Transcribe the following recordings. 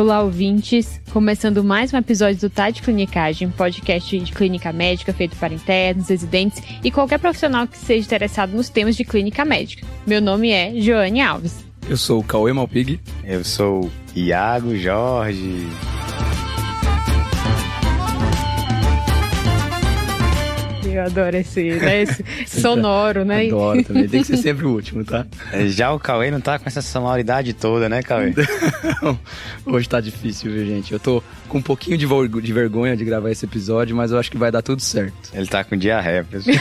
Olá, ouvintes! Começando mais um episódio do Tá de Clinicagem, podcast de clínica médica feito para internos, residentes e qualquer profissional que seja interessado nos temas de clínica médica. Meu nome é Joane Alves. Eu sou o Cauê Malpig. Eu sou Iago Jorge. Eu adoro esse, né, esse sonoro, né? Adoro também. Tem que ser sempre o último, tá? Já o Cauê não tá com essa sonoridade toda, né, Cauê? Hoje tá difícil, viu, gente? Eu tô com um pouquinho de, de vergonha de gravar esse episódio, mas eu acho que vai dar tudo certo. Ele tá com diarreia, pessoal.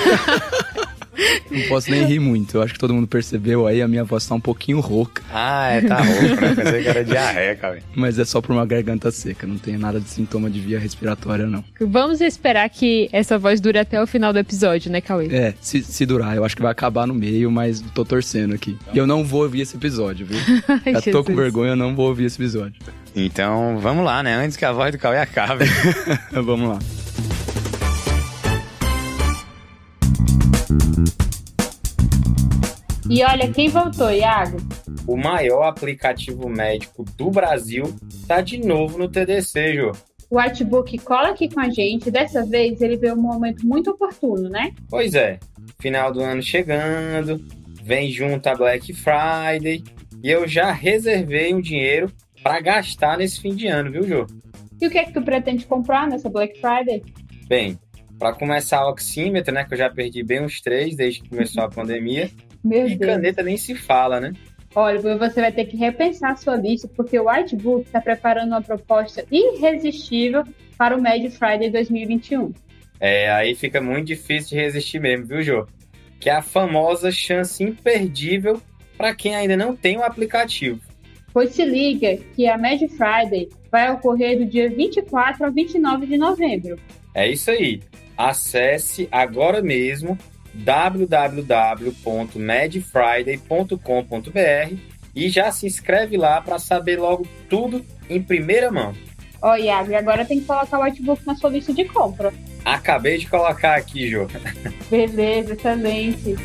Não posso nem rir muito. Eu acho que todo mundo percebeu aí, a minha voz tá um pouquinho rouca. Ah, é, tá rouca, né? Pensei que era diarreia, cara. Mas é só por uma garganta seca, não tem nada de sintoma de via respiratória, não. Vamos esperar que essa voz dure até o final do episódio, né, Cauê? É, se, se durar. Eu acho que vai acabar no meio, mas tô torcendo aqui. E eu não vou ouvir esse episódio, viu? Ai, Já tô Jesus. com vergonha, eu não vou ouvir esse episódio. Então, vamos lá, né? Antes que a voz do Cauê acabe. Vamos lá. E olha quem voltou, Iago. o maior aplicativo médico do Brasil tá de novo no TDC, Jô. O Artbook cola aqui com a gente. Dessa vez ele veio um momento muito oportuno, né? Pois é, final do ano chegando, vem junto a Black Friday e eu já reservei um dinheiro para gastar nesse fim de ano, viu, Jô? E o que é que tu pretende comprar nessa Black Friday? Bem, para começar o oxímetro, né, que eu já perdi bem uns três desde que começou a pandemia, Meu e Deus. caneta nem se fala, né? Olha, você vai ter que repensar a sua lista, porque o Artbook está preparando uma proposta irresistível para o Mad Friday 2021. É, aí fica muito difícil de resistir mesmo, viu, Jô? Que é a famosa chance imperdível para quem ainda não tem o aplicativo. Pois se liga que a Mad Friday vai ocorrer do dia 24 ao 29 de novembro. É isso aí. Acesse agora mesmo www.madfriday.com.br e já se inscreve lá para saber logo tudo em primeira mão. Ó, Iago, e agora tem que colocar o Artbook na sua lista de compra. Acabei de colocar aqui, Jô. Beleza, excelente.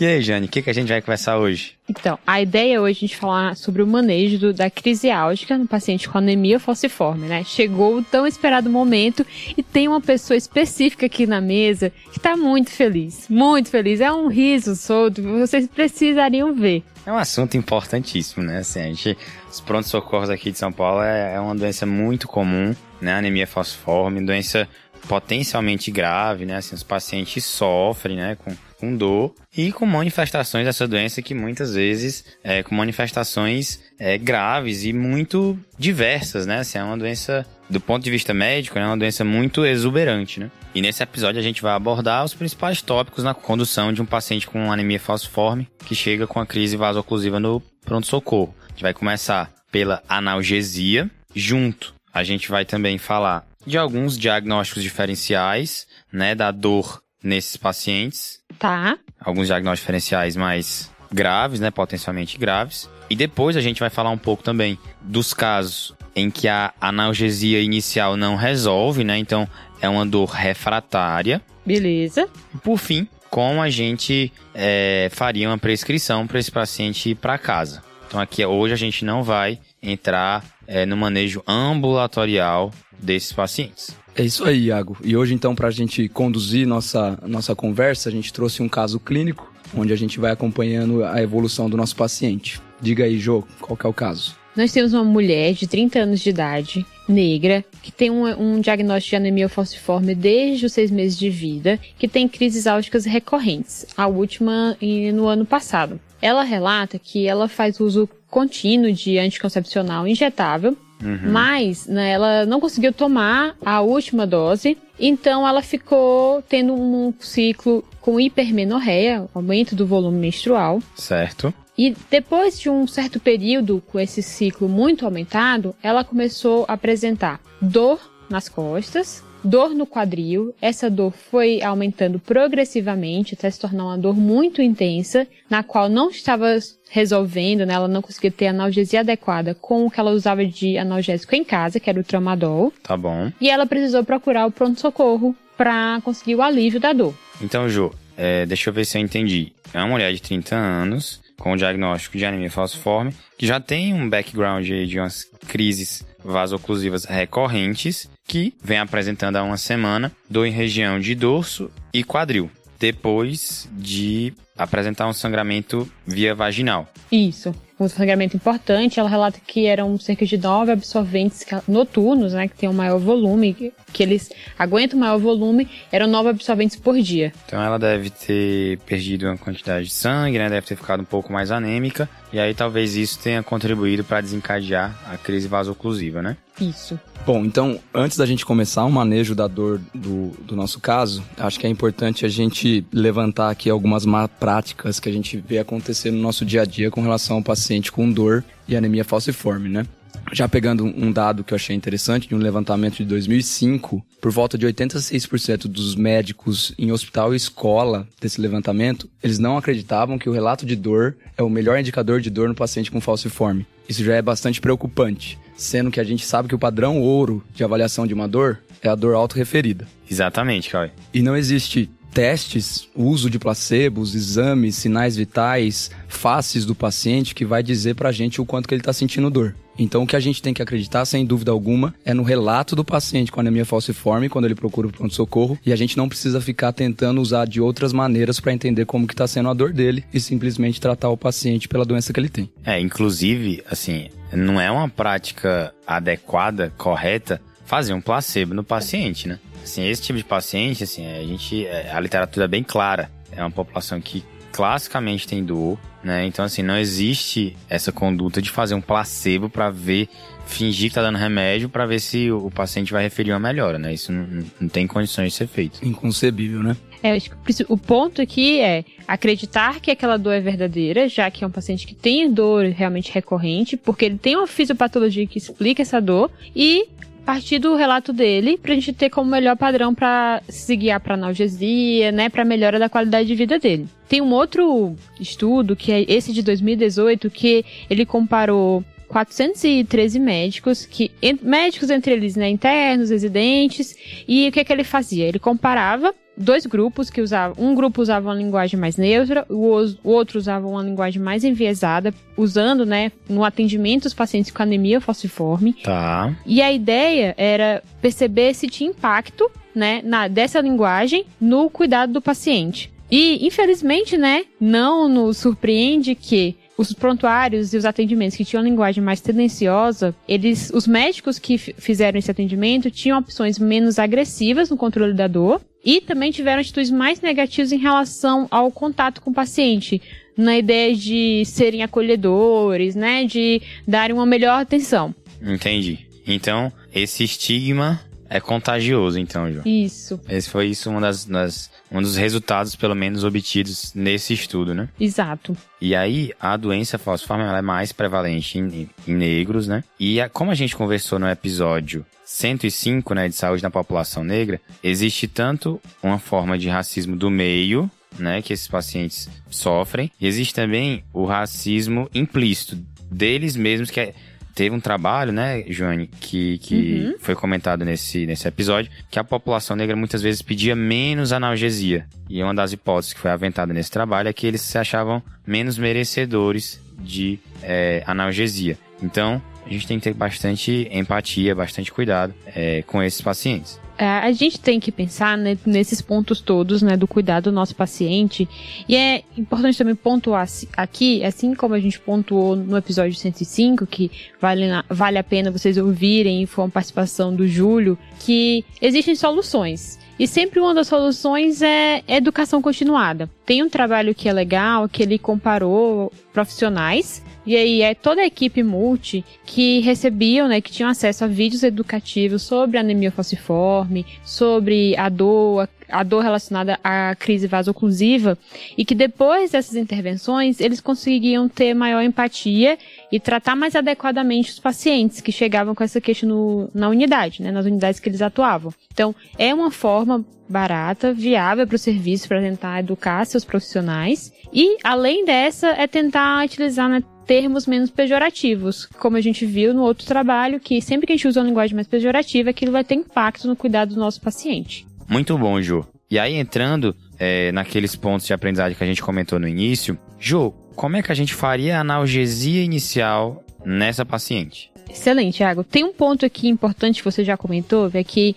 E aí, Jane, o que, que a gente vai conversar hoje? Então, a ideia hoje é a gente falar sobre o manejo do- da crise álgica no paciente com anemia falciforme, né? Chegou o tão esperado momento e tem uma pessoa específica aqui na mesa que tá muito feliz, muito feliz. É um riso solto, vocês precisariam ver. É um assunto importantíssimo, né? Assim, a gente, os prontos-socorros aqui de São Paulo é, é uma doença muito comum, né? Anemia falciforme, doença potencialmente grave, né? Assim, os pacientes sofrem, né? Com, com dor e com manifestações dessa doença que muitas vezes é com manifestações é, graves e muito diversas, né? Assim, é uma doença, do ponto de vista médico, é uma doença muito exuberante, né? E nesse episódio a gente vai abordar os principais tópicos na condução de um paciente com anemia falciforme que chega com a crise vasoclusiva no pronto-socorro. A gente vai começar pela analgesia, junto a gente vai também falar de alguns diagnósticos diferenciais, né, da dor nesses pacientes, Tá? alguns diagnósticos diferenciais mais graves, né, potencialmente graves. E depois a gente vai falar um pouco também dos casos em que a analgesia inicial não resolve, né? Então é uma dor refratária. Beleza. E por fim, como a gente é, faria uma prescrição para esse paciente ir para casa. Então aqui hoje a gente não vai entrar é, no manejo ambulatorial desses pacientes. É isso aí, Iago. E hoje, então, para a gente conduzir nossa, nossa conversa, a gente trouxe um caso clínico, onde a gente vai acompanhando a evolução do nosso paciente. Diga aí, Jô, qual é o caso? Nós temos uma mulher de 30 anos de idade, negra, que tem um, um diagnóstico de anemia falciforme desde os seis meses de vida, que tem crises álgicas recorrentes, a última no ano passado. Ela relata que ela faz uso contínuo de anticoncepcional injetável, mas né, ela não conseguiu tomar a última dose, então ela ficou tendo um ciclo com hipermenorreia, aumento do volume menstrual, Certo? e depois de um certo período com esse ciclo muito aumentado, ela começou a apresentar dor nas costas dor no quadril. Essa dor foi aumentando progressivamente até se tornar uma dor muito intensa, na qual não estava resolvendo, né? Ela não conseguia ter analgesia adequada com o que ela usava de analgésico em casa, que era o tramadol. Tá bom. E ela precisou procurar o pronto-socorro para conseguir o alívio da dor. Então, Ju, é, deixa eu ver se eu entendi. É uma mulher de 30 anos, com diagnóstico de anemia falciforme, que já tem um background de umas crises vasoclusivas recorrentes, que vem apresentando há uma semana, dor em região de dorso e quadril, depois de apresentar um sangramento via vaginal. Isso um sangramento importante. Ela relata que eram cerca de nove absorventes noturnos, né, que tem um maior volume, que eles aguentam maior volume, eram nove absorventes por dia. Então ela deve ter perdido uma quantidade de sangue, né, deve ter ficado um pouco mais anêmica, e aí talvez isso tenha contribuído para desencadear a crise vasoclusiva, né? Isso. Bom, então, antes da gente começar o manejo da dor do, do nosso caso, acho que é importante a gente levantar aqui algumas má práticas que a gente vê acontecer no nosso dia a dia com relação ao paciente com dor e anemia falciforme, né? Já pegando um dado que eu achei interessante, de um levantamento de 2005, por volta de 86% dos médicos em hospital e escola desse levantamento, eles não acreditavam que o relato de dor é o melhor indicador de dor no paciente com falciforme. Isso já é bastante preocupante, sendo que a gente sabe que o padrão ouro de avaliação de uma dor é a dor autorreferida. Exatamente, Caio. E não existe testes, uso de placebos, exames, sinais vitais, faces do paciente que vai dizer pra gente o quanto que ele tá sentindo dor. Então, o que a gente tem que acreditar, sem dúvida alguma, é no relato do paciente com anemia falciforme, quando ele procura o pronto-socorro, e a gente não precisa ficar tentando usar de outras maneiras para entender como que está sendo a dor dele e simplesmente tratar o paciente pela doença que ele tem. É, inclusive, assim, não é uma prática adequada, correta, fazer um placebo no paciente, né? Assim, esse tipo de paciente, assim, a gente, é, a literatura é bem clara. É uma população que classicamente tem dor, né? Então, assim, não existe essa conduta de fazer um placebo para ver, fingir que tá dando remédio para ver se o paciente vai referir uma melhora, né? Isso não, não tem condições de ser feito. Inconcebível, né? É, acho que o ponto aqui é acreditar que aquela dor é verdadeira, já que é um paciente que tem dor realmente recorrente, porque ele tem uma fisiopatologia que explica essa dor, e partir do relato dele pra gente ter como melhor padrão para se guiar para analgesia, né, para melhora da qualidade de vida dele. Tem um outro estudo que é esse de 2018 que ele comparou 413 médicos, que médicos entre eles, né, internos, residentes, e o que que ele fazia? Ele comparava dois grupos que usavam. Um grupo usava uma linguagem mais neutra, o, o outro usava uma linguagem mais enviesada, usando, né, no atendimento os pacientes com anemia falciforme. Tá. E a ideia era perceber se tinha impacto, né, na, dessa linguagem no cuidado do paciente. E, infelizmente, né, não nos surpreende que os prontuários e os atendimentos que tinham linguagem mais tendenciosa, eles, os médicos que fizeram esse atendimento tinham opções menos agressivas no controle da dor e também tiveram atitudes mais negativas em relação ao contato com o paciente, na ideia de serem acolhedores, né, de darem uma melhor atenção. Entendi. Então, esse estigma é contagioso, então, João. Isso. Esse foi isso um, das, das, um dos resultados, pelo menos, obtidos nesse estudo, né? Exato. E aí, a doença falciforme é mais prevalente em, em negros, né? E a, como a gente conversou no episódio 105, né, de saúde na população negra, existe tanto uma forma de racismo do meio, né, que esses pacientes sofrem, e existe também o racismo implícito deles mesmos, que é teve um trabalho, né, Joane, que, que uhum. foi comentado nesse, nesse episódio, que a população negra muitas vezes pedia menos analgesia. E uma das hipóteses que foi aventada nesse trabalho é que eles se achavam menos merecedores de é, analgesia. Então, a gente tem que ter bastante empatia, bastante cuidado é, com esses pacientes. É, a gente tem que pensar né, nesses pontos todos, né, do cuidado do nosso paciente. E é importante também pontuar aqui, assim como a gente pontuou no episódio 105, que vale, vale a pena vocês ouvirem, foi uma participação do Júlio, que existem soluções. E sempre uma das soluções é educação continuada. Tem um trabalho que é legal, que ele comparou profissionais E aí é toda a equipe multi que recebiam, né, que tinham acesso a vídeos educativos sobre anemia falciforme, sobre a dor, a dor relacionada à crise vasoclusiva e que depois dessas intervenções eles conseguiam ter maior empatia e tratar mais adequadamente os pacientes que chegavam com essa queixa no, na unidade, né, nas unidades que eles atuavam. Então, é uma forma barata, viável para o serviço para tentar educar seus profissionais e, além dessa, é tentar utilizar né, termos menos pejorativos, como a gente viu no outro trabalho, que sempre que a gente usa uma linguagem mais pejorativa, aquilo vai ter impacto no cuidado do nosso paciente. Muito bom, Ju. E aí, entrando é, naqueles pontos de aprendizagem que a gente comentou no início, Ju, como é que a gente faria a analgesia inicial nessa paciente? Excelente, Thiago. Tem um ponto aqui importante que você já comentou, é que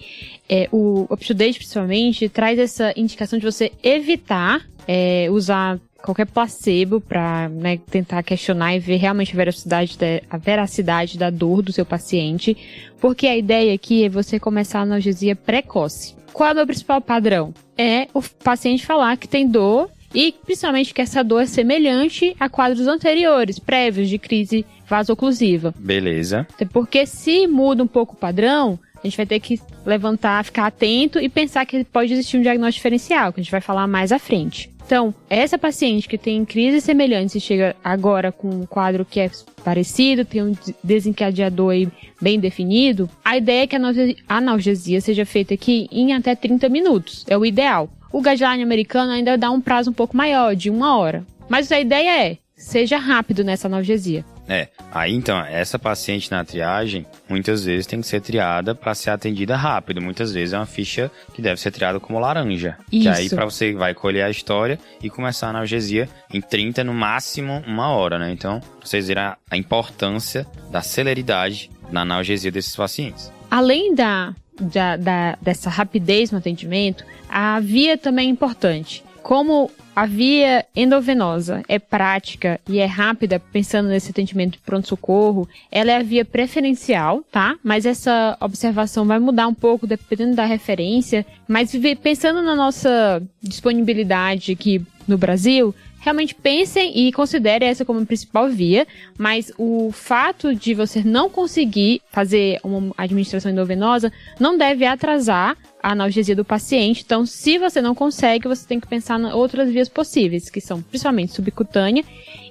é, o UpToDate, principalmente, traz essa indicação de você evitar é, usar qualquer placebo para né, tentar questionar e ver realmente a veracidade, da, a veracidade da dor do seu paciente, porque a ideia aqui é você começar a analgesia precoce. Qual é o meu principal padrão? É o paciente falar que tem dor e principalmente que essa dor é semelhante a quadros anteriores, prévios de crise vasoclusiva. Beleza. Porque se muda um pouco o padrão, a gente vai ter que levantar, ficar atento e pensar que pode existir um diagnóstico diferencial, que a gente vai falar mais à frente. Então, essa paciente que tem crises semelhantes e chega agora com um quadro que é parecido, tem um desencadeador aí bem definido, a ideia é que a analgesia seja feita aqui em até 30 minutos. É o ideal. O guideline americano ainda dá um prazo um pouco maior, de uma hora. Mas a ideia é, seja rápido nessa analgesia. É, aí então, essa paciente na triagem, muitas vezes tem que ser triada para ser atendida rápido. Muitas vezes é uma ficha que deve ser triada como laranja. Isso. Que aí para você vai colher a história e começar a analgesia em 30, no máximo uma hora, né? Então, vocês viram a importância da celeridade na analgesia desses pacientes. Além da, da, da dessa rapidez no atendimento, a via também é importante. Como a via endovenosa é prática e é rápida, pensando nesse atendimento de pronto-socorro, ela é a via preferencial, tá? Mas essa observação vai mudar um pouco dependendo da referência. Mas pensando na nossa disponibilidade aqui no Brasil, realmente pensem e considerem essa como a principal via, mas o fato de você não conseguir fazer uma administração endovenosa não deve atrasar a analgesia do paciente. Então, se você não consegue, você tem que pensar em outras vias possíveis, que são principalmente subcutânea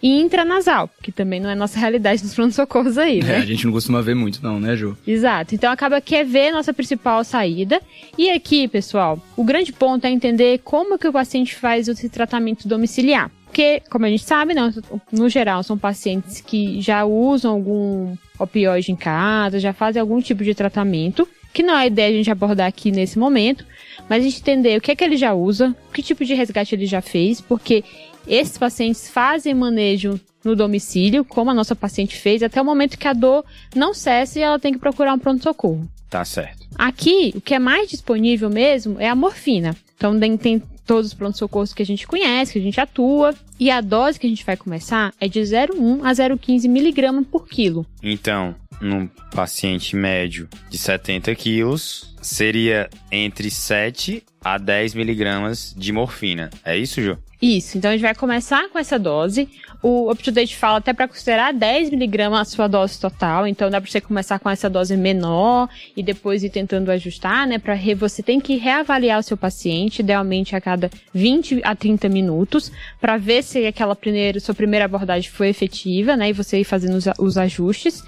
e intranasal, que também não é nossa realidade nos pronto-socorros aí, né? É, a gente não costuma ver muito não, né, Ju? Exato. Então, acaba que é ver nossa principal saída. E aqui, pessoal, o grande ponto é entender como que o paciente faz esse tratamento domiciliar. Porque, como a gente sabe, não, no geral, são pacientes que já usam algum opioide em casa, já fazem algum tipo de tratamento, que não é a ideia a gente abordar aqui nesse momento, mas a gente entender o que é que ele já usa, que tipo de resgate ele já fez, porque esses pacientes fazem manejo no domicílio, como a nossa paciente fez, até o momento que a dor não cessa e ela tem que procurar um pronto-socorro. Tá certo. Aqui, o que é mais disponível mesmo é a morfina. Então, tem todos os pronto-socorros que a gente conhece, que a gente atua. E a dose que a gente vai começar é de 0,1 a 0,15 miligramas por quilo. Então, num paciente médio de 70 quilos, seria entre 7 a 10 miligramas de morfina. É isso, Ju? Isso, então a gente vai começar com essa dose. O UpToDate fala até para considerar 10mg a sua dose total, então dá para você começar com essa dose menor e depois ir tentando ajustar, né? Para você tem que reavaliar o seu paciente, idealmente a cada 20 a 30 minutos, para ver se aquela primeira, sua primeira abordagem foi efetiva, né? E você ir fazendo os, os ajustes.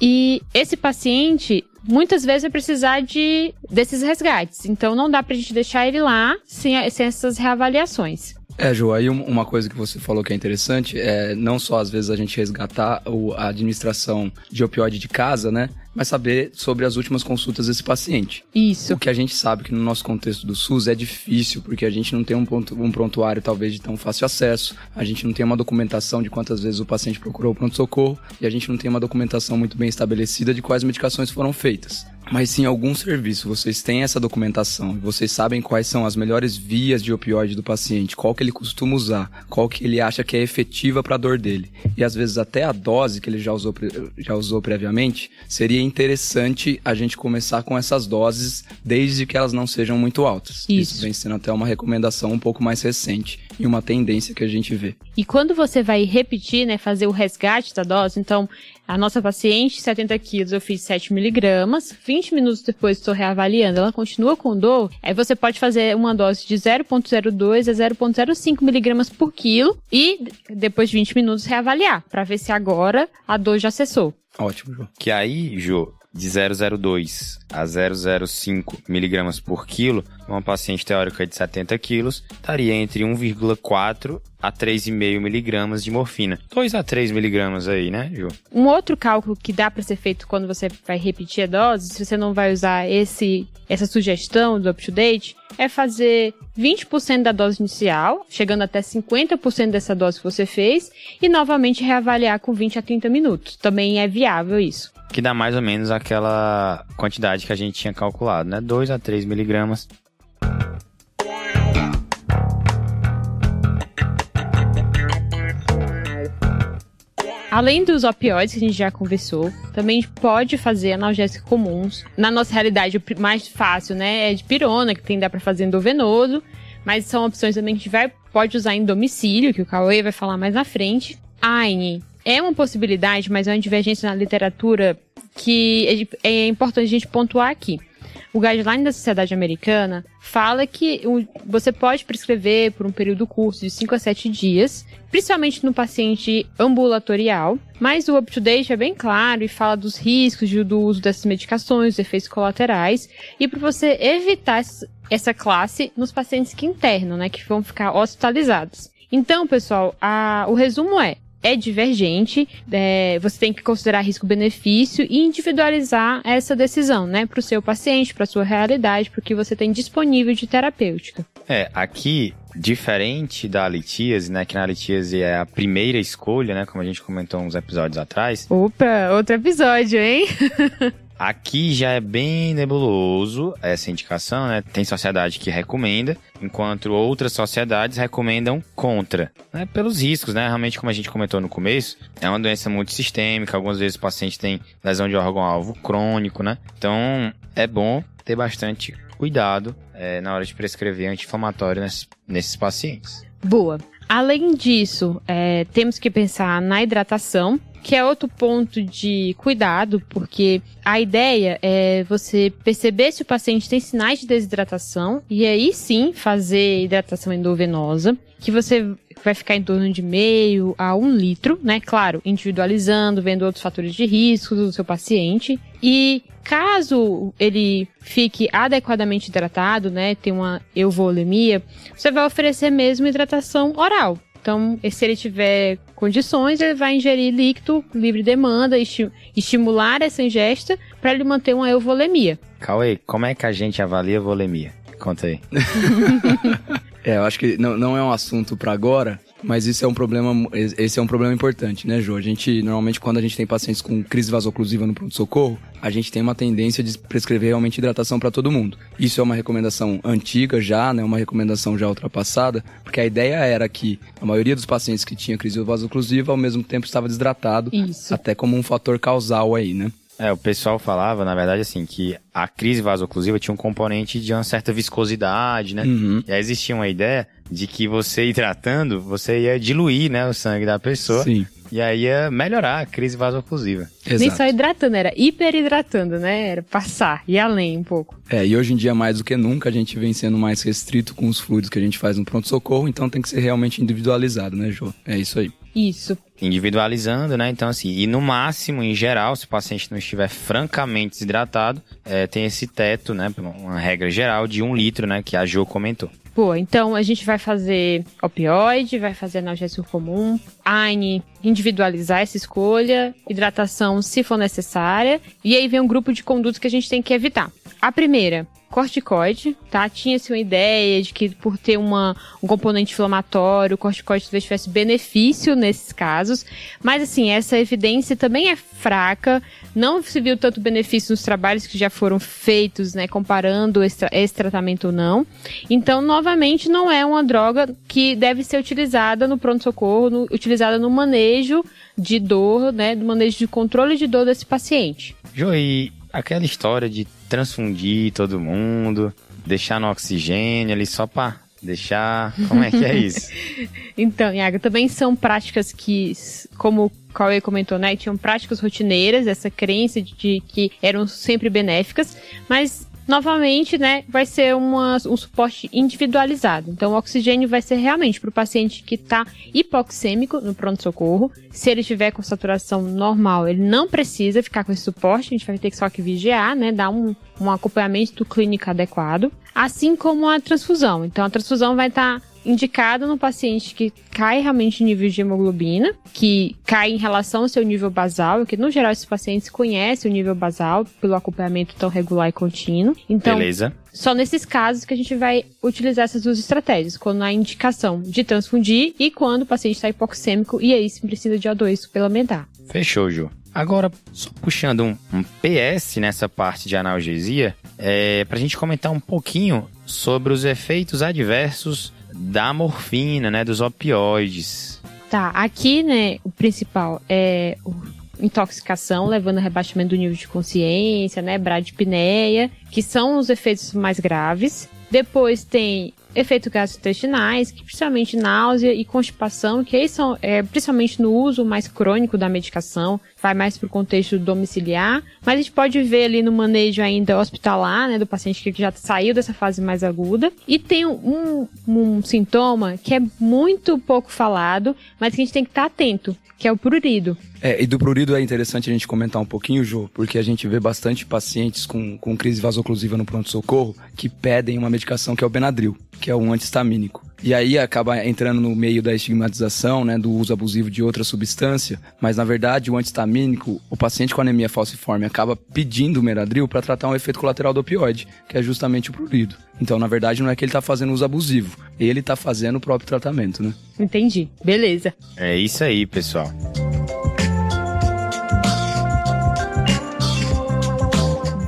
E esse paciente, muitas vezes vai precisar de desses resgates. Então não dá pra gente deixar ele lá sem, sem essas reavaliações. É, Ju, aí uma coisa que você falou que é interessante é não só às vezes a gente resgatar a administração de opioide de casa, né? Mas saber sobre as últimas consultas desse paciente. Isso. O que a gente sabe que no nosso contexto do SUS é difícil, porque a gente não tem um, ponto, um prontuário talvez de tão fácil acesso, a gente não tem uma documentação de quantas vezes o paciente procurou o pronto-socorro, e a gente não tem uma documentação muito bem estabelecida de quais medicações foram feitas. Mas se em algum serviço vocês têm essa documentação, vocês sabem quais são as melhores vias de opioide do paciente, qual que ele costuma usar, qual que ele acha que é efetiva para a dor dele, e às vezes até a dose que ele já usou, já usou previamente, seria interessante a gente começar com essas doses desde que elas não sejam muito altas. Isso, Isso vem sendo até uma recomendação um pouco mais recente e uma tendência que a gente vê. E quando você vai repetir, né, fazer o resgate da dose, então, a nossa paciente, 70 quilos, eu fiz 7 miligramas, 20 minutos depois estou reavaliando, ela continua com dor, aí você pode fazer uma dose de 0,02 a 0,05 miligramas por quilo e depois de 20 minutos reavaliar, para ver se agora a dor já cessou. Ótimo, João. Que aí, Jô, de 0,02 a 0,05 miligramas por quilo, uma paciente teórica de 70 quilos estaria entre 1,4 a 3,5 miligramas de morfina. 2 a 3 miligramas aí, né, Ju? Um outro cálculo que dá para ser feito quando você vai repetir a dose, se você não vai usar esse, essa sugestão do up-to-date, é fazer 20% da dose inicial, chegando até 50% dessa dose que você fez, e novamente reavaliar com 20 a 30 minutos. Também é viável isso. Que dá mais ou menos aquela quantidade que a gente tinha calculado, né? 2 a 3 miligramas. Além dos opioides que a gente já conversou, também pode fazer analgésicos comuns. Na nossa realidade, o mais fácil, né, é de pirona, que tem dá para fazer endovenoso, mas são opções também que a gente vai, pode usar em domicílio, que o Cauê vai falar mais na frente. AINE é uma possibilidade, mas é uma divergência na literatura que é, é importante a gente pontuar aqui. O guideline da Sociedade Americana fala que você pode prescrever por um período curto de 5 a 7 dias, principalmente no paciente ambulatorial, mas o up-to-date é bem claro e fala dos riscos do uso dessas medicações, dos efeitos colaterais, e para você evitar essa classe nos pacientes que internam, né, que vão ficar hospitalizados. Então, pessoal, a, o resumo é: é divergente, é, você tem que considerar risco-benefício e individualizar essa decisão, né, para o seu paciente, para a sua realidade, para o que você tem disponível de terapêutica. É, aqui, diferente da litíase, né, que na litíase é a primeira escolha, né, como a gente comentou uns episódios atrás. Opa, outro episódio, hein? Aqui já é bem nebuloso essa indicação, né? Tem sociedade que recomenda, enquanto outras sociedades recomendam contra, né? Pelos riscos, né? Realmente, como a gente comentou no começo, é uma doença multissistêmica, algumas vezes o paciente tem lesão de órgão-alvo crônico, né? Então, é bom ter bastante cuidado é, na hora de prescrever anti-inflamatório nesses, nesses pacientes. Boa. Além disso, é, temos que pensar na hidratação, que é outro ponto de cuidado, porque a ideia é você perceber se o paciente tem sinais de desidratação e aí sim fazer hidratação endovenosa, que você vai ficar em torno de meio a um litro, né? Claro, individualizando, vendo outros fatores de risco do seu paciente. E caso ele fique adequadamente hidratado, né? Tem uma euvolemia, você vai oferecer mesmo hidratação oral. Então, se ele tiver condições, ele vai ingerir líquido livre demanda, esti estimular essa ingesta para ele manter uma euvolemia. Cauê, como é que a gente avalia a volemia? Conta aí. é, eu acho que não, não é um assunto para agora, mas isso é um problema, esse é um problema importante, né, Jô? A gente, normalmente, quando a gente tem pacientes com crise vasoclusiva no pronto-socorro, a gente tem uma tendência de prescrever realmente hidratação para todo mundo. Isso é uma recomendação antiga já, né, uma recomendação já ultrapassada, porque a ideia era que a maioria dos pacientes que tinha crise vasoclusiva, ao mesmo tempo, estava desidratado, Isso. até como um fator causal aí, né? É, o pessoal falava, na verdade, assim, que a crise vasoclusiva tinha um componente de uma certa viscosidade, né? Uhum. E aí existia uma ideia de que você hidratando, você ia diluir, né, o sangue da pessoa. Sim. E aí ia melhorar a crise vasoclusiva. Exato. Nem só hidratando, era hiperidratando, né? Era passar, e além um pouco. É, e hoje em dia, mais do que nunca, a gente vem sendo mais restrito com os fluidos que a gente faz no pronto-socorro, então tem que ser realmente individualizado, né, Jô? É isso aí. Isso. Individualizando, né? Então, assim, e no máximo, em geral, se o paciente não estiver francamente desidratado, é, tem esse teto, né? Uma regra geral de um litro, né? Que a Jo comentou. Boa, então a gente vai fazer opioide, vai fazer analgésico comum, AINE, individualizar essa escolha, hidratação se for necessária, e aí vem um grupo de condutas que a gente tem que evitar. A primeira, corticoide, tá? Tinha-se uma ideia de que por ter uma, um componente inflamatório, o corticoide talvez tivesse benefício nesses casos, mas assim, essa evidência também é fraca, não se viu tanto benefício nos trabalhos que já foram feitos, né, comparando esse, esse tratamento ou não. Então, novamente, não é uma droga que deve ser utilizada no pronto-socorro, utilizada no manejo de dor, né, do manejo de controle de dor desse paciente. Joey, aquela história de transfundir todo mundo, deixar no oxigênio ali só pra deixar. Como é que é isso? então, Iago, também são práticas que, como o Cauê comentou, né? Tinham práticas rotineiras, essa crença de que eram sempre benéficas, mas novamente, né, vai ser uma, um suporte individualizado. Então, o oxigênio vai ser realmente para o paciente que está hipoxêmico no pronto-socorro. Se ele estiver com saturação normal, ele não precisa ficar com esse suporte, a gente vai ter só que vigiar, né, dar um, um acompanhamento clínico adequado. Assim como a transfusão. Então, a transfusão vai estar tá indicado no paciente que cai realmente o nível de hemoglobina, que cai em relação ao seu nível basal, que no geral esses pacientes conhecem o nível basal pelo acompanhamento tão regular e contínuo. Então, Beleza. Só nesses casos que a gente vai utilizar essas duas estratégias, quando há indicação de transfundir e quando o paciente está hipoxêmico e aí se precisa de O2 suplementar. Fechou, Ju. Agora, só puxando um, um, PS nessa parte de analgesia, é, para a gente comentar um pouquinho sobre os efeitos adversos da morfina, né, dos opioides. Tá, aqui, né, o principal é intoxicação, levando a rebaixamento do nível de consciência, né, bradipneia, que são os efeitos mais graves. Depois tem efeitos gastrointestinais, que principalmente náusea e constipação, que aí são é, principalmente no uso mais crônico da medicação, vai mais para o contexto domiciliar, mas a gente pode ver ali no manejo ainda hospitalar, né, do paciente que já saiu dessa fase mais aguda. E tem um, um sintoma que é muito pouco falado, mas que a gente tem que estar atento, que é o prurido. É, e do prurido é interessante a gente comentar um pouquinho, Jô, porque a gente vê bastante pacientes com, com crise vasoclusiva no pronto-socorro que pedem uma medicação que é o Benadryl, que é um antistamínico. E aí acaba entrando no meio da estigmatização, né, do uso abusivo de outra substância, mas na verdade o antistamínico, o paciente com anemia falciforme acaba pedindo o Benadryl para tratar um efeito colateral do opioide, que é justamente o prurido. Então, na verdade, não é que ele está fazendo uso abusivo, ele está fazendo o próprio tratamento, né? Entendi. Beleza. É isso aí, pessoal.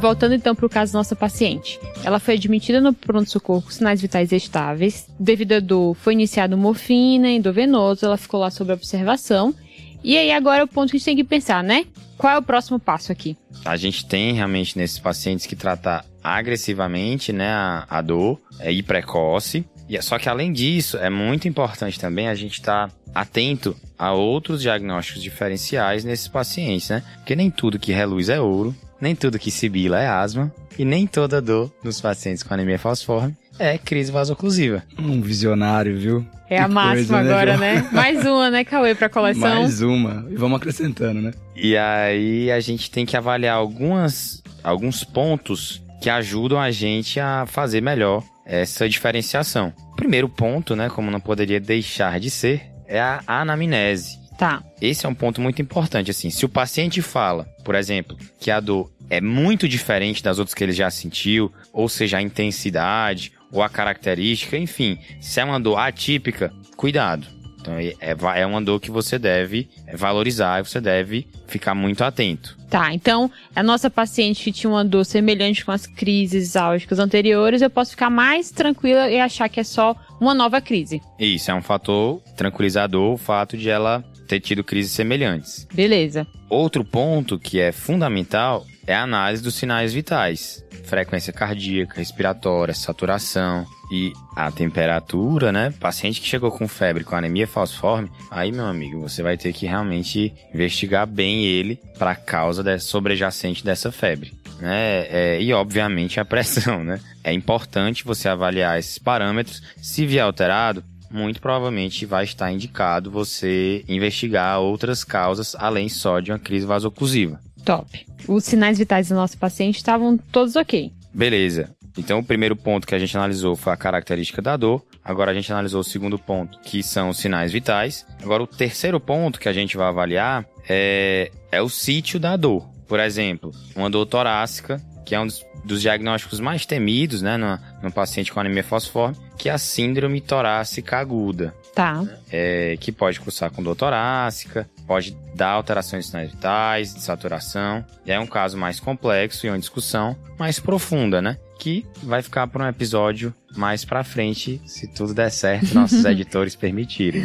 Voltando então para o caso da nossa paciente. Ela foi admitida no pronto-socorro com sinais vitais estáveis. Devido à dor, foi iniciado morfina, endovenoso, ela ficou lá sob observação. E aí agora é o ponto que a gente tem que pensar, né? Qual é o próximo passo aqui? A gente tem realmente nesses pacientes que tratar agressivamente, né, a, a dor é, e precoce. E só que além disso, é muito importante também a gente estar tá atento a outros diagnósticos diferenciais nesses pacientes, né? Porque nem tudo que reluz é ouro, nem tudo que sibila é asma e nem toda dor nos pacientes com anemia falciforme é crise vasoclusiva. Um visionário, viu? É que a máxima coisa, agora, né? né? Mais uma, né, Cauê, pra coleção? Mais uma. E vamos acrescentando, né? E aí a gente tem que avaliar algumas, alguns pontos que ajudam a gente a fazer melhor essa diferenciação. Primeiro ponto, né, como não poderia deixar de ser, é a anamnese. Tá. Esse é um ponto muito importante, assim. Se o paciente fala, por exemplo, que a dor é muito diferente das outras que ele já sentiu, ou seja, a intensidade ou a característica, enfim, se é uma dor atípica, cuidado. Então é, é uma dor que você deve valorizar e você deve ficar muito atento. Tá, então a nossa paciente que tinha uma dor semelhante com as crises álgicas anteriores, eu posso ficar mais tranquila e achar que é só uma nova crise. Isso, é um fator tranquilizador o fato de ela ter tido crises semelhantes. Beleza. Outro ponto que é fundamental é a análise dos sinais vitais. Frequência cardíaca, respiratória, saturação e a temperatura, né? Paciente que chegou com febre, com anemia falciforme, aí, meu amigo, você vai ter que realmente investigar bem ele para a causa dessa, sobrejacente dessa febre. Né? É, e obviamente a pressão, né? É importante você avaliar esses parâmetros. Se vier alterado, muito provavelmente vai estar indicado você investigar outras causas além só de uma crise vasoclusiva. Top. Os sinais vitais do nosso paciente estavam todos ok. Beleza. Então, o primeiro ponto que a gente analisou foi a característica da dor. Agora a gente analisou o segundo ponto, que são os sinais vitais. Agora, o terceiro ponto que a gente vai avaliar é, é o sítio da dor. Por exemplo, uma dor torácica, que é um dos, dos diagnósticos mais temidos né, no, no paciente com anemia fosforme, que é a síndrome torácica aguda. Tá. É, que pode cursar com dor torácica, pode dar alterações de sinais vitais, de saturação. E é um caso mais complexo e uma discussão mais profunda, né? Que vai ficar para um episódio mais pra frente, se tudo der certo, nossos editores permitirem.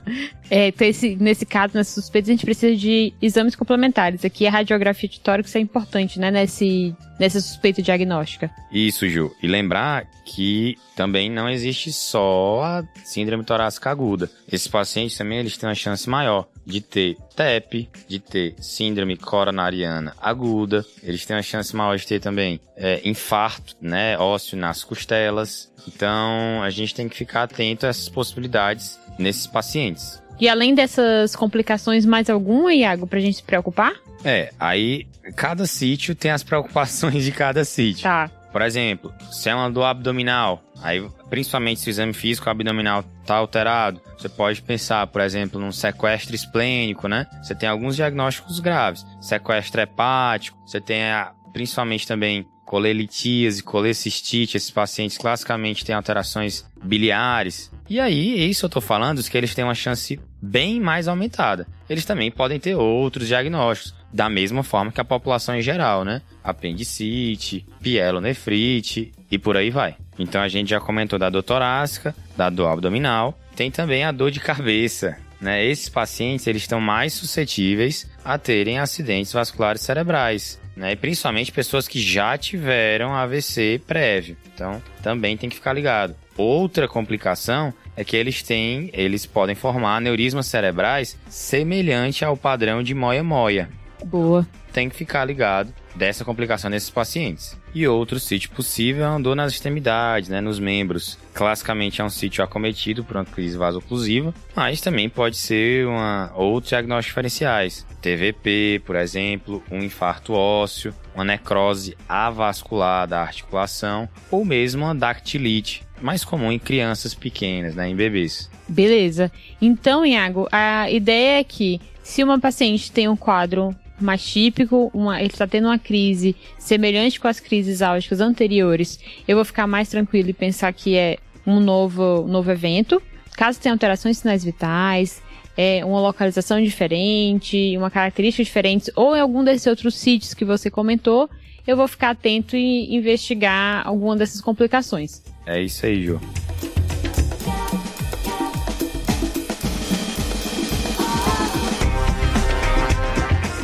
é, então esse, nesse caso, nessas suspeitas, a gente precisa de exames complementares. Aqui a radiografia de tórax é importante, né, nesse, nessa suspeita diagnóstica. Isso, Ju. E lembrar que também não existe só a síndrome torácica aguda. Esses pacientes também eles têm uma chance maior de ter TEP, de ter síndrome coronariana aguda, eles têm uma chance maior de ter também é, infarto, né, ósseo nas costelas. Então, a gente tem que ficar atento a essas possibilidades nesses pacientes. E além dessas complicações, mais alguma, Iago, pra gente se preocupar? É, aí cada sítio tem as preocupações de cada sítio. Tá. Por exemplo, se é uma dor abdominal, aí principalmente se o exame físico abdominal está alterado, você pode pensar, por exemplo, num sequestro esplênico, né? Você tem alguns diagnósticos graves, sequestro hepático, você tem a, principalmente também colelitíase, colecistite, esses pacientes classicamente têm alterações biliares. E aí, isso eu tô falando, que eles têm uma chance bem mais aumentada. Eles também podem ter outros diagnósticos, da mesma forma que a população em geral, né? Apendicite, pielonefrite e por aí vai. Então a gente já comentou da dor torácica, da dor abdominal, tem também a dor de cabeça, né? Esses pacientes eles estão mais suscetíveis a terem acidentes vasculares cerebrais né? E principalmente pessoas que já tiveram AVC prévio. Então, também tem que ficar ligado. Outra complicação é que eles têm, eles podem formar aneurismas cerebrais semelhante ao padrão de moia-moia. Boa. Tem que ficar ligado dessa complicação nesses pacientes. E outro sítio possível é dor nas extremidades, né, nos membros. Classicamente é um sítio acometido por uma crise vasoclusiva, mas também pode ser uma, outros diagnósticos diferenciais. TVP, por exemplo, um infarto ósseo, uma necrose avascular da articulação ou mesmo uma dactilite, mais comum em crianças pequenas, né, em bebês. Beleza. Então, Iago, a ideia é que se uma paciente tem um quadro mais típico, uma, ele está tendo uma crise semelhante com as crises álgicas anteriores, eu vou ficar mais tranquilo e pensar que é um novo, novo evento. Caso tenha alterações sinais vitais, é, uma localização diferente, uma característica diferente, ou em algum desses outros sítios que você comentou, eu vou ficar atento e investigar alguma dessas complicações. É isso aí, Ju.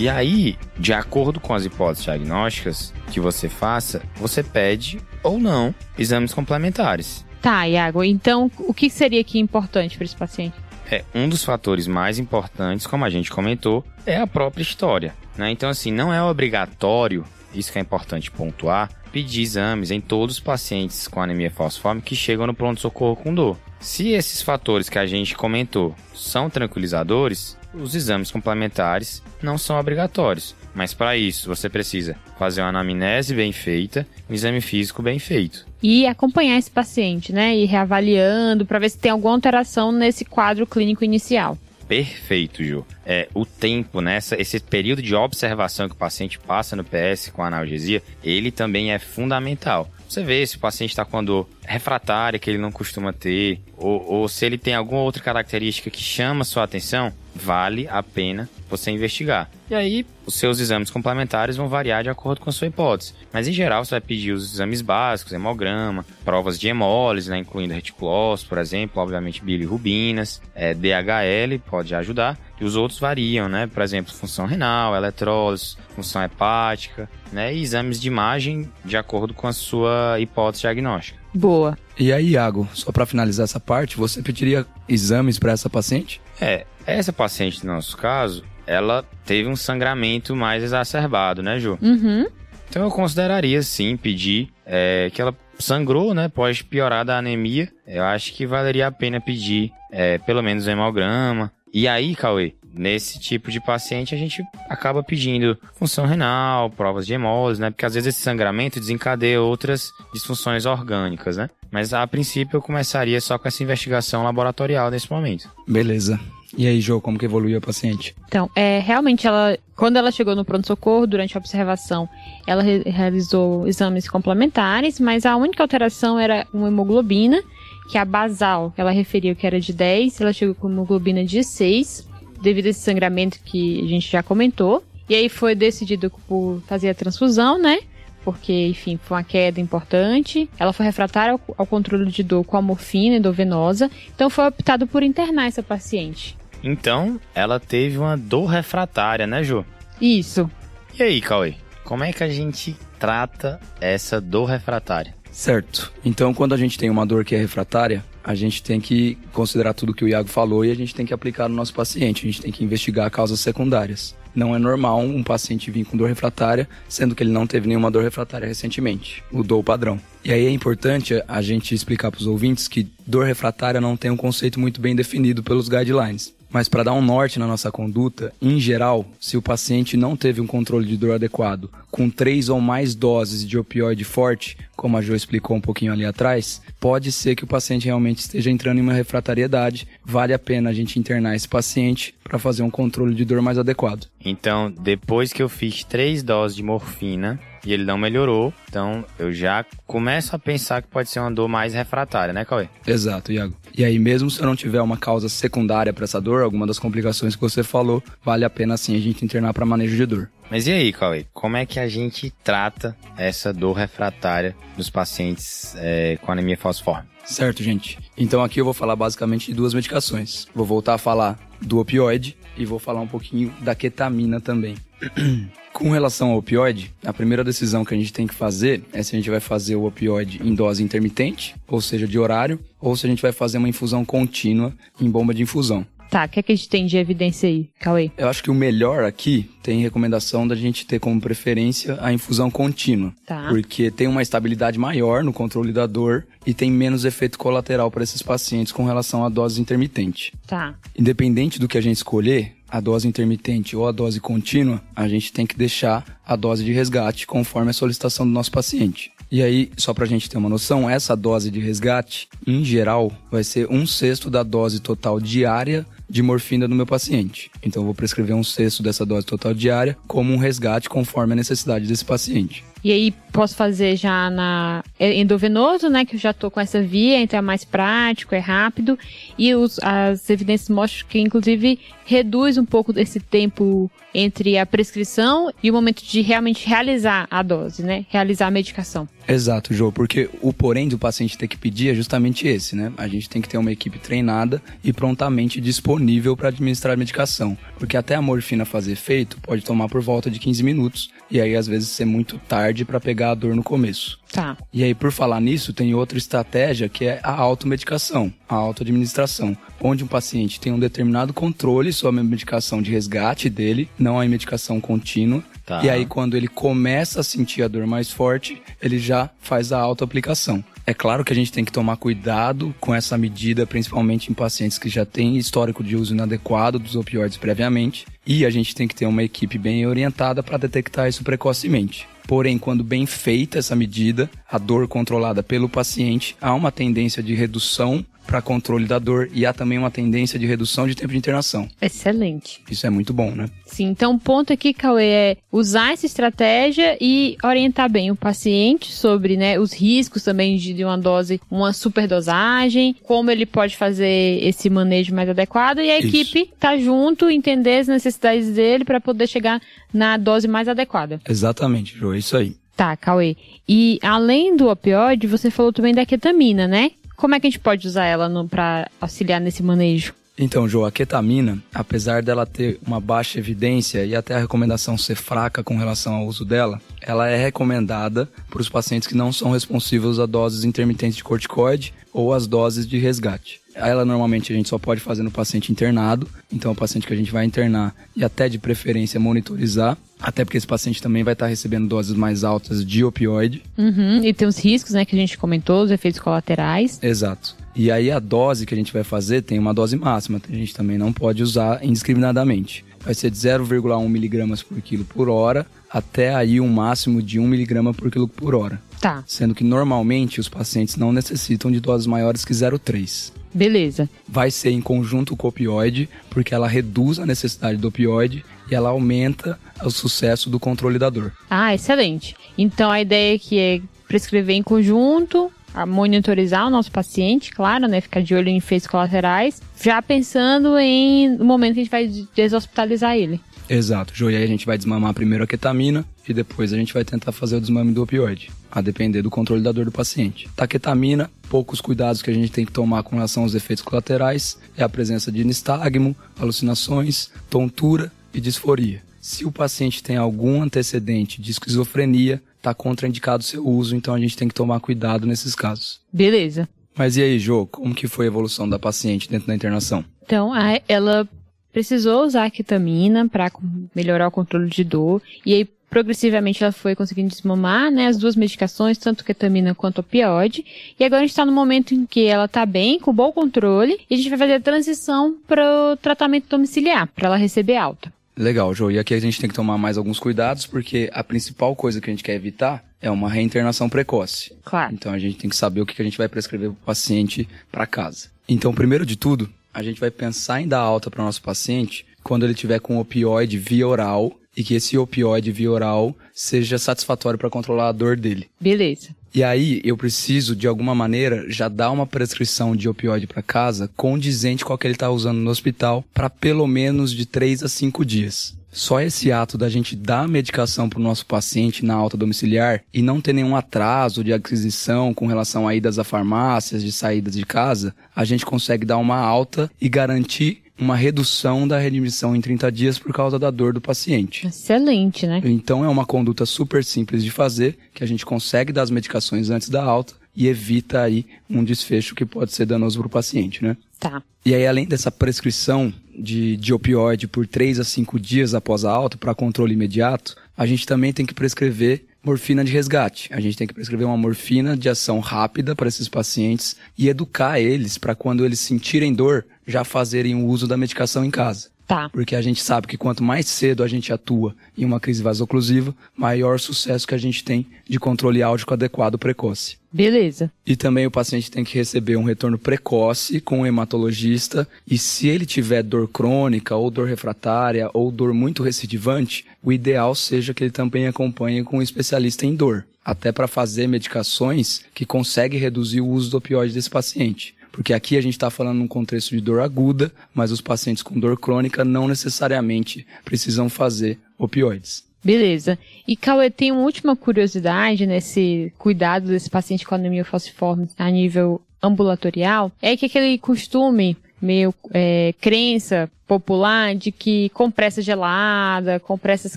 E aí, de acordo com as hipóteses diagnósticas que você faça, você pede ou não exames complementares. Tá, Iago. Então, o que seria aqui importante para esse paciente? É, um dos fatores mais importantes, como a gente comentou, é a própria história. Né? Então, assim, não é obrigatório, isso que é importante pontuar, pedir exames em todos os pacientes com anemia falciforme que chegam no pronto-socorro com dor. Se esses fatores que a gente comentou são tranquilizadores, os exames complementares não são obrigatórios, mas para isso você precisa fazer uma anamnese bem feita, um exame físico bem feito. E acompanhar esse paciente, né? E reavaliando para ver se tem alguma alteração nesse quadro clínico inicial. Perfeito, Ju. É, o tempo, né, esse período de observação que o paciente passa no PS com analgesia, ele também é fundamental. Você vê se o paciente está com a dor refratária que ele não costuma ter, ou, ou se ele tem alguma outra característica que chama sua atenção, vale a pena você investigar. E aí, os seus exames complementares vão variar de acordo com a sua hipótese. Mas em geral, você vai pedir os exames básicos, hemograma, provas de hemólise, né, incluindo reticulose, por exemplo, obviamente bilirrubinas, é, DHL pode ajudar. E os outros variam, né? Por exemplo, função renal, eletrólise, função hepática, né? E exames de imagem de acordo com a sua hipótese diagnóstica. Boa. E aí, Iago, só para finalizar essa parte, você pediria exames para essa paciente? É, essa paciente, no nosso caso, ela teve um sangramento mais exacerbado, né, Ju? Uhum. Então eu consideraria sim pedir é, que ela sangrou, né? Pode piorar da anemia. Eu acho que valeria a pena pedir é, pelo menos um hemograma. E aí, Cauê, nesse tipo de paciente a gente acaba pedindo função renal, provas de hemólise, né? Porque às vezes esse sangramento desencadeia outras disfunções orgânicas, né? Mas a princípio eu começaria só com essa investigação laboratorial nesse momento. Beleza. E aí, Jô, como que evoluiu a paciente? Então, é, realmente, ela, quando ela chegou no pronto-socorro, durante a observação, ela re realizou exames complementares, mas a única alteração era uma hemoglobina, que é a basal, ela referiu que era de 10, ela chegou com hemoglobina de 6, devido a esse sangramento que a gente já comentou. E aí foi decidido por fazer a transfusão, né? porque, enfim, foi uma queda importante. Ela foi refratária ao, ao controle de dor com a morfina endovenosa, então foi optado por internar essa paciente. Então, ela teve uma dor refratária, né, Ju? Isso. E aí, Cauê? Como é que a gente trata essa dor refratária? Certo. Então, quando a gente tem uma dor que é refratária, a gente tem que considerar tudo que o Iago falou e a gente tem que aplicar no nosso paciente. A gente tem que investigar causas secundárias. Não é normal um paciente vir com dor refratária, sendo que ele não teve nenhuma dor refratária recentemente. Mudou o padrão. E aí é importante a gente explicar para os ouvintes que dor refratária não tem um conceito muito bem definido pelos guidelines. Mas para dar um norte na nossa conduta, em geral, se o paciente não teve um controle de dor adequado, com três ou mais doses de opioide forte, como a Jo explicou um pouquinho ali atrás, pode ser que o paciente realmente esteja entrando em uma refratariedade. Vale a pena a gente internar esse paciente para fazer um controle de dor mais adequado. Então, depois que eu fiz três doses de morfina, e ele não melhorou. Então eu já começo a pensar que pode ser uma dor mais refratária, né, Cauê? Exato, Iago. E aí, mesmo se eu não tiver uma causa secundária para essa dor, alguma das complicações que você falou, vale a pena sim a gente internar para manejo de dor. Mas e aí, Cauê? Como é que a gente trata essa dor refratária dos pacientes é, com anemia falciforme? Certo, gente. Então aqui eu vou falar basicamente de duas medicações. Vou voltar a falar do opioide e vou falar um pouquinho da ketamina também. Com relação ao opioide, a primeira decisão que a gente tem que fazer é se a gente vai fazer o opioide em dose intermitente, ou seja, de horário, ou se a gente vai fazer uma infusão contínua em bomba de infusão. Tá, o que, é que a gente tem de evidência aí, Cauê? Eu acho que o melhor aqui tem recomendação da gente ter como preferência a infusão contínua. Tá. Porque tem uma estabilidade maior no controle da dor e tem menos efeito colateral para esses pacientes com relação à dose intermitente. Tá. Independente do que a gente escolher, a dose intermitente ou a dose contínua, a gente tem que deixar a dose de resgate conforme a solicitação do nosso paciente. E aí, só para a gente ter uma noção, essa dose de resgate, em geral, vai ser um sexto da dose total diária de morfina do meu paciente. Então, eu vou prescrever um sexto dessa dose total diária como um resgate conforme a necessidade desse paciente. E aí posso fazer já na é endovenoso, né? Que eu já tô com essa via, então é mais prático, é rápido. E os, as evidências mostram que, inclusive, reduz um pouco esse tempo entre a prescrição e o momento de realmente realizar a dose, né? Realizar a medicação. Exato, Jô, porque o porém do paciente ter que pedir é justamente esse, né? A gente tem que ter uma equipe treinada e prontamente disponível para administrar a medicação. Porque até a morfina fazer efeito pode tomar por volta de 15 minutos e aí às vezes ser muito tarde para pegar a dor no começo. Tá. E aí, por falar nisso, tem outra estratégia que é a automedicação, a autoadministração, onde um paciente tem um determinado controle sobre a medicação de resgate dele, não a medicação contínua. Tá. E aí, quando ele começa a sentir a dor mais forte, ele já faz a autoaplicação. É claro que a gente tem que tomar cuidado com essa medida, principalmente em pacientes que já têm histórico de uso inadequado dos opioides previamente, e a gente tem que ter uma equipe bem orientada para detectar isso precocemente. Porém, quando bem feita essa medida, a dor controlada pelo paciente, há uma tendência de redução para controle da dor e há também uma tendência de redução de tempo de internação. Excelente. Isso é muito bom, né? Sim, então o ponto aqui, Cauê, é usar essa estratégia e orientar bem o paciente sobre né, os riscos também de, uma dose, uma superdosagem, como ele pode fazer esse manejo mais adequado e a Isso. equipe tá junto, entender as necessidades dele para poder chegar na dose mais adequada. Exatamente, Jô, é isso aí. Tá, Cauê. E além do opioide, você falou também da ketamina, né? Como é que a gente pode usar ela para auxiliar nesse manejo? Então, Jô, a ketamina, apesar dela ter uma baixa evidência e até a recomendação ser fraca com relação ao uso dela, ela é recomendada para os pacientes que não são responsivos a doses intermitentes de corticoide ou as doses de resgate. Ela normalmente a gente só pode fazer no paciente internado, então é o paciente que a gente vai internar e até de preferência monitorizar, até porque esse paciente também vai estar recebendo doses mais altas de opioide. Uhum, e tem os riscos, né, que a gente comentou, os efeitos colaterais. Exato. E aí a dose que a gente vai fazer tem uma dose máxima, a gente também não pode usar indiscriminadamente. Vai ser de 0,1 miligramas por quilo por hora até aí um máximo de 1 miligrama por quilo por hora. Tá, Sendo que normalmente os pacientes não necessitam de doses maiores que 0,3. Beleza. Vai ser em conjunto com o opioide, porque ela reduz a necessidade do opioide e ela aumenta o sucesso do controle da dor. Ah, excelente. Então a ideia aqui é prescrever em conjunto monitorizar o nosso paciente, claro, né? Ficar de olho em efeitos colaterais, já pensando em no momento que a gente vai deshospitalizar ele. Exato. E aí a gente vai desmamar primeiro a ketamina e depois a gente vai tentar fazer o desmame do opioide, a depender do controle da dor do paciente. Da ketamina, poucos cuidados que a gente tem que tomar com relação aos efeitos colaterais é a presença de nistagmo, alucinações, tontura e disforia. Se o paciente tem algum antecedente de esquizofrenia, está contraindicado o seu uso, então a gente tem que tomar cuidado nesses casos. Beleza. Mas e aí, Jô, como que foi a evolução da paciente dentro da internação? Então, ela precisou usar a ketamina para melhorar o controle de dor, e aí progressivamente ela foi conseguindo desmamar, né, as duas medicações, tanto ketamina quanto opioide, e agora a gente está no momento em que ela está bem, com bom controle, e a gente vai fazer a transição para o tratamento domiciliar, para ela receber alta. Legal, João. E aqui a gente tem que tomar mais alguns cuidados, porque a principal coisa que a gente quer evitar é uma reinternação precoce. Claro. Então a gente tem que saber o que a gente vai prescrever para o paciente para casa. Então, primeiro de tudo, a gente vai pensar em dar alta para o nosso paciente quando ele tiver com opioide via oral e que esse opioide via oral seja satisfatório para controlar a dor dele. Beleza. E aí eu preciso, de alguma maneira, já dar uma prescrição de opioide para casa condizente com a que ele está usando no hospital para pelo menos de 3 a 5 dias. Só esse ato da gente dar medicação para o nosso paciente na alta domiciliar e não ter nenhum atraso de aquisição com relação a idas a farmácias, de saídas de casa, a gente consegue dar uma alta e garantir uma redução da readmissão em 30 dias por causa da dor do paciente. Excelente, né? Então é uma conduta super simples de fazer, que a gente consegue dar as medicações antes da alta e evita aí um desfecho que pode ser danoso para o paciente, né? Tá. E aí, além dessa prescrição de, de opioide por 3 a 5 dias após a alta para controle imediato, a gente também tem que prescrever morfina de resgate. A gente tem que prescrever uma morfina de ação rápida para esses pacientes e educar eles para quando eles sentirem dor, já fazerem o uso da medicação em casa. Tá. Porque a gente sabe que quanto mais cedo a gente atua em uma crise vasoclusiva, maior sucesso que a gente tem de controle álgico adequado precoce. Beleza. E também o paciente tem que receber um retorno precoce com o hematologista e se ele tiver dor crônica ou dor refratária ou dor muito recidivante, o ideal seja que ele também acompanhe com um especialista em dor, até para fazer medicações que conseguem reduzir o uso do opioide desse paciente. Porque aqui a gente está falando num contexto de dor aguda, mas os pacientes com dor crônica não necessariamente precisam fazer opioides. Beleza. E Cauê, tem uma última curiosidade nesse cuidado desse paciente com anemia falciforme a nível ambulatorial, é que aquele costume meio é, crença popular de que compressa gelada, compressas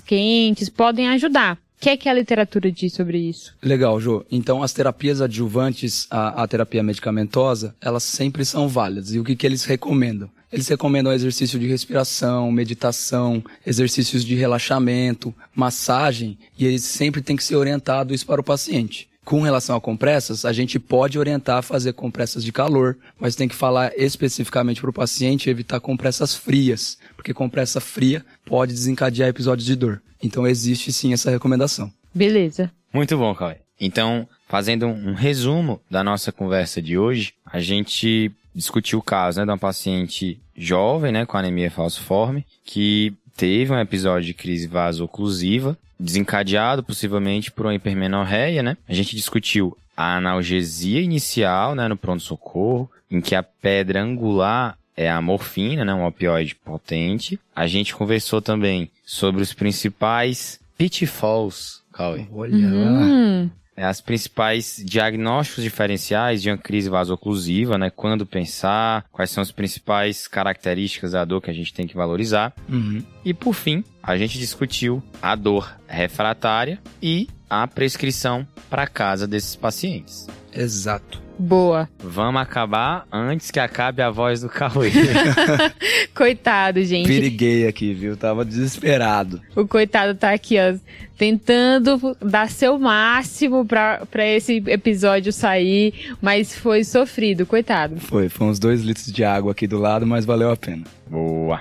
quentes podem ajudar. O que é que a literatura diz sobre isso? Legal, Jô. Então, as terapias adjuvantes à, à terapia medicamentosa, elas sempre são válidas. E o que, que eles recomendam? Eles recomendam exercício de respiração, meditação, exercícios de relaxamento, massagem, e eles sempre têm que ser orientado isso para o paciente. Com relação a compressas, a gente pode orientar a fazer compressas de calor, mas tem que falar especificamente para o paciente evitar compressas frias, porque compressa fria pode desencadear episódios de dor. Então existe sim essa recomendação. Beleza. Muito bom, Cauê. Então, fazendo um resumo da nossa conversa de hoje, a gente discutiu o caso né, de uma paciente jovem, né, com anemia falciforme, que teve um episódio de crise vasoclusiva, desencadeado possivelmente por uma hipermenorreia, né? A gente discutiu a analgesia inicial, né, no pronto-socorro, em que a pedra angular é a morfina, né, um opioide potente. A gente conversou também sobre os principais pitfalls, Cauê. Olha lá. É, as principais diagnósticos diferenciais de uma crise vasoclusiva, né? Quando pensar, quais são as principais características da dor que a gente tem que valorizar. Uhum. E por fim, a gente discutiu a dor refratária e a prescrição para casa desses pacientes. Exato. Boa. Vamos acabar antes que acabe a voz do Cauê. Coitado, gente. Periguei aqui, viu? Tava desesperado. O coitado tá aqui, ó, tentando dar seu máximo pra, pra esse episódio sair, mas foi sofrido, coitado. Foi, foi uns dois litros de água aqui do lado, mas valeu a pena. Boa.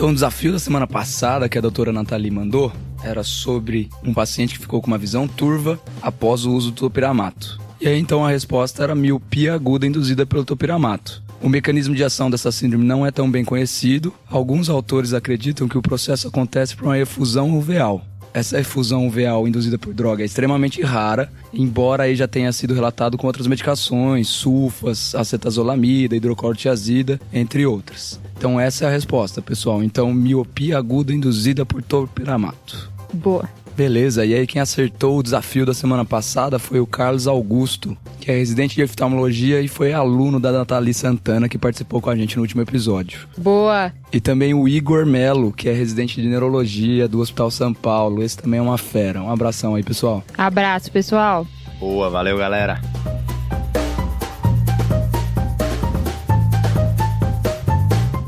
Então, o desafio da semana passada que a doutora Nathalie mandou era sobre um paciente que ficou com uma visão turva após o uso do topiramato. E aí, então, a resposta era miopia aguda induzida pelo topiramato. O mecanismo de ação dessa síndrome não é tão bem conhecido. Alguns autores acreditam que o processo acontece por uma efusão uveal. Essa efusão uveal induzida por droga é extremamente rara, embora aí já tenha sido relatado com outras medicações, sulfas, acetazolamida, hidrocortiazida, entre outras. Então essa é a resposta, pessoal. Então, miopia aguda induzida por topiramato. Boa. Beleza, e aí quem acertou o desafio da semana passada foi o Carlos Augusto, que é residente de oftalmologia e foi aluno da Nathalie Santana, que participou com a gente no último episódio. Boa. E também o Igor Melo, que é residente de neurologia do Hospital São Paulo. Esse também é uma fera. Um abração aí, pessoal. Abraço, pessoal. Boa, valeu, galera.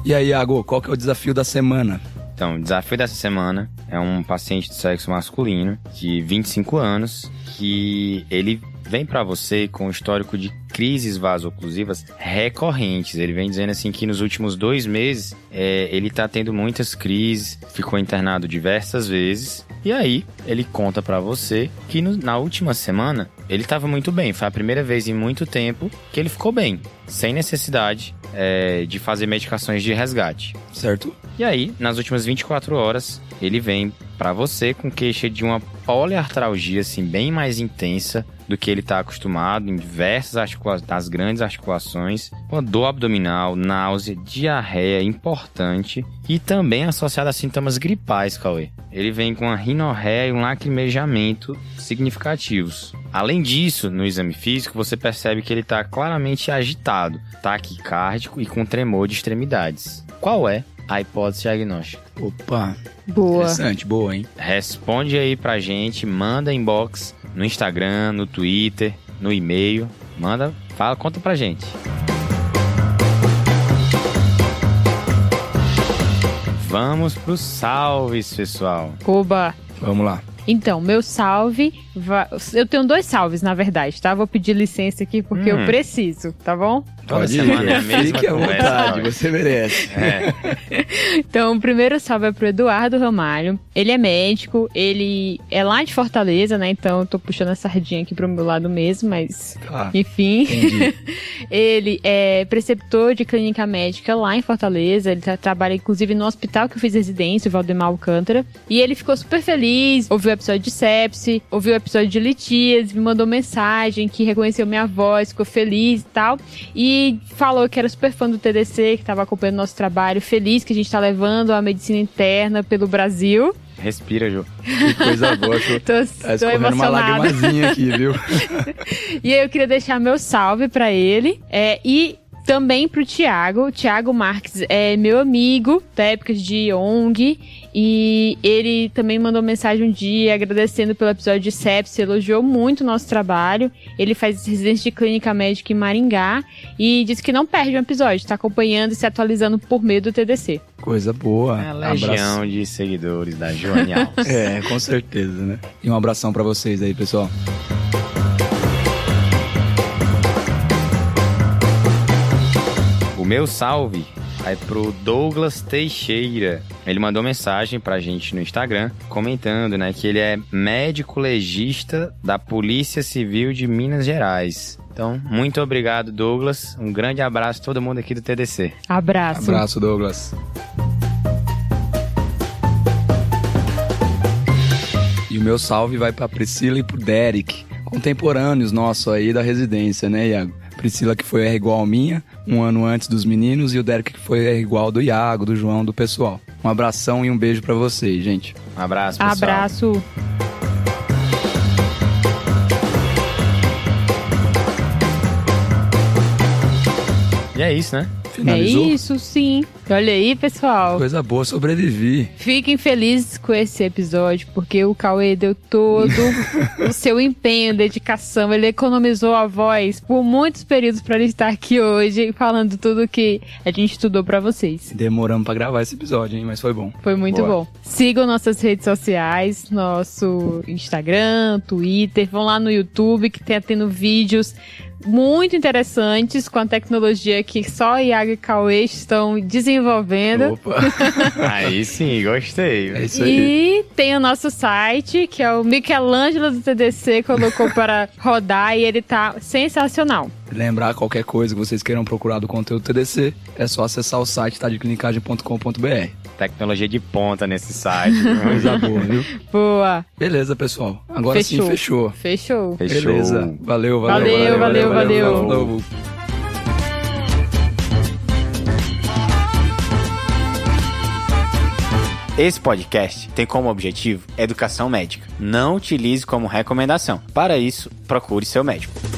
E aí, Iago, qual que é o desafio da semana? Então, o desafio dessa semana é um paciente de sexo masculino de 25 anos que ele vem para você com histórico de crises vasoclusivas recorrentes. Ele vem dizendo assim que nos últimos dois meses é, ele tá tendo muitas crises, ficou internado diversas vezes. E aí ele conta para você que no, na última semana ele estava muito bem. Foi a primeira vez em muito tempo que ele ficou bem, sem necessidade é, de fazer medicações de resgate. Certo? E aí, nas últimas 24 horas, ele vem para você com queixa de uma poliartralgia assim bem mais intensa do que ele está acostumado em diversas articulações, das grandes articulações, uma dor abdominal, náusea, diarreia importante e também associada a sintomas gripais, Cauê. Ele vem com uma rinorreia e um lacrimejamento significativos. Além disso, no exame físico, você percebe que ele está claramente agitado, taquicárdico e com tremor de extremidades. Qual é a hipótese diagnóstica? Opa, Boa. interessante, boa, hein? Responde aí pra gente, manda inbox no Instagram, no Twitter, no e-mail. Manda, fala, conta pra gente. Vamos pros salves, pessoal. Oba. Vamos lá. Então, meu salve. va- Eu tenho dois salves, na verdade, tá? Vou pedir licença aqui porque Hum. eu preciso, tá bom? Toda semana é a mesma Fique à vontade, você merece. É, Então, o primeiro salve é pro Eduardo Ramalho. Ele é médico, ele é lá de Fortaleza, né? Então, eu tô puxando a sardinha aqui pro meu lado mesmo, mas Tá, enfim. Ele é preceptor de clínica médica lá em Fortaleza. Ele tá- trabalha, inclusive, no hospital que eu fiz residência, o Valdemar Alcântara. E ele ficou super feliz, ouviu o episódio de sepsi, ouviu o episódio de litias, me mandou mensagem que reconheceu minha voz, ficou feliz e tal. E falou que era super fã do TDC, que tava acompanhando nosso trabalho, feliz que a gente tá levando a medicina interna pelo Brasil. respira, Ju. Que coisa boa, tô, Tô, tá tô uma lagrimazinha aqui, viu? E aí eu queria deixar meu salve pra ele. É, e também pro Thiago. O Thiago Marques é meu amigo da época de ONG. E ele também mandou mensagem um dia agradecendo pelo episódio de sepsis, elogiou muito o nosso trabalho. Ele faz residência de clínica médica em Maringá e disse que não perde um episódio, tá acompanhando e se atualizando por meio do TDC. Coisa boa. É a Abraço. legião de seguidores da Joane Alves. É, com certeza, né? E um abração pra vocês aí, pessoal. O meu salve vai pro Douglas Teixeira. Ele mandou mensagem pra gente no Instagram comentando, né, que ele é médico legista da Polícia Civil de Minas Gerais. Então, muito obrigado, Douglas. Um grande abraço a todo mundo aqui do TDC. Abraço. Abraço, Douglas. E o meu salve vai pra Priscila e pro Derek, contemporâneos nossos aí da residência, né, Iago? Priscila que foi R igual a minha, um ano antes dos meninos, e o Derek que foi R igual do Iago, do João, do pessoal. Um abração e um beijo pra vocês, gente. Um abraço, pessoal. Abraço. E é isso, né? Finalizou? É isso, sim. Olha aí, pessoal. Coisa boa, sobrevivi. Fiquem felizes com esse episódio, porque o Cauê deu todo o seu empenho, dedicação. Ele economizou a voz por muitos períodos para ele estar aqui hoje, falando tudo que a gente estudou para vocês. Demoramos pra gravar esse episódio, hein? Mas foi bom. Foi muito Boa. bom. Sigam nossas redes sociais, nosso Instagram, Twitter, vão lá no YouTube que tem tendo vídeos muito interessantes com a tecnologia que só a Thiago e Cauê estão desenvolvendo. Opa. aí sim, gostei. É isso aí. E tem o nosso site, que é o Michelangelo do TDC, colocou para rodar e ele tá sensacional. Lembrar qualquer coisa que vocês queiram procurar do conteúdo TDC, é só acessar o site tadeclinicagem.com.br. Tecnologia de ponta nesse site. Coisa boa, viu? Boa. Beleza, pessoal. Agora Fechou. sim, fechou. Fechou. Fechou. Beleza. Valeu, Valeu, valeu. valeu, valeu. Falou. Esse podcast tem como objetivo educação médica. Não utilize como recomendação. Para isso, procure seu médico.